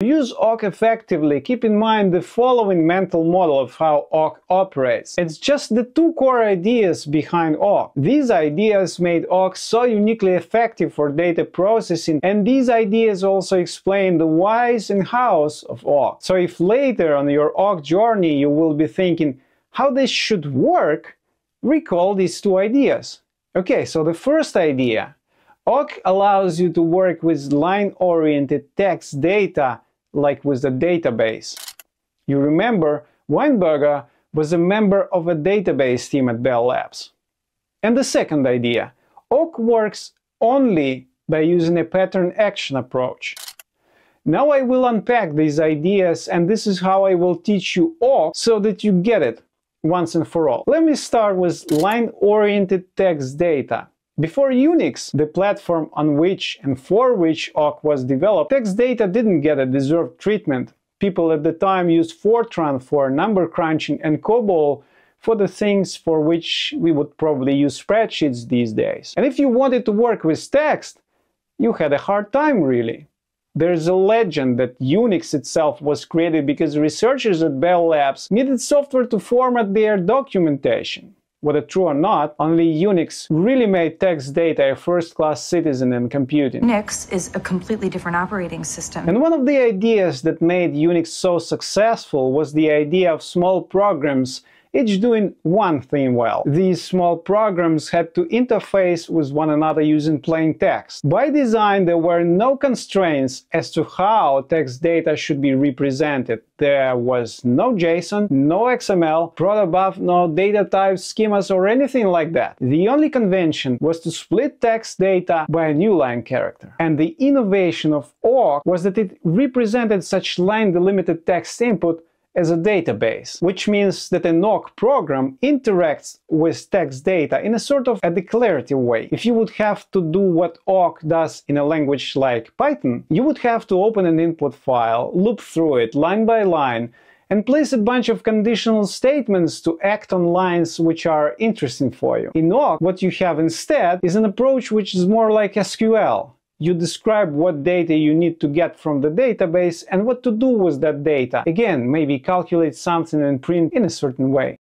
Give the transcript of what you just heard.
To use awk effectively, keep in mind the following mental model of how awk operates. It's just the two core ideas behind awk. These ideas made awk so uniquely effective for data processing, and these ideas also explain the whys and hows of awk. So if later on your awk journey you will be thinking how this should work, recall these two ideas. Okay, so the first idea. awk allows you to work with line-oriented text data like with a database. You remember Weinberger was a member of a database team at Bell Labs. And the second idea, awk works only by using a pattern action approach. Now I will unpack these ideas and this is how I will teach you awk so that you get it once and for all. Let me start with line-oriented text data. Before Unix, the platform on which and for which awk was developed, text data didn't get a deserved treatment. People at the time used Fortran for number crunching and COBOL for the things for which we would probably use spreadsheets these days. And if you wanted to work with text, you had a hard time really. There's a legend that Unix itself was created because researchers at Bell Labs needed software to format their documentation. Whether true or not, only Unix really made text data a first-class citizen in computing. Unix is a completely different operating system. And one of the ideas that made Unix so successful was the idea of small programs each doing one thing well. These small programs had to interface with one another using plain text. By design, there were no constraints as to how text data should be represented. There was no JSON, no XML, protobuf, no data types, schemas, or anything like that. The only convention was to split text data by a new line character. And the innovation of awk was that it represented such line delimited text input as a database, which means that an awk program interacts with text data in a sort of a declarative way. If you would have to do what awk does in a language like Python, you would have to open an input file, loop through it line by line, and place a bunch of conditional statements to act on lines which are interesting for you. In awk, what you have instead is an approach which is more like SQL. You describe what data you need to get from the database and what to do with that data. Again, maybe calculate something and print in a certain way.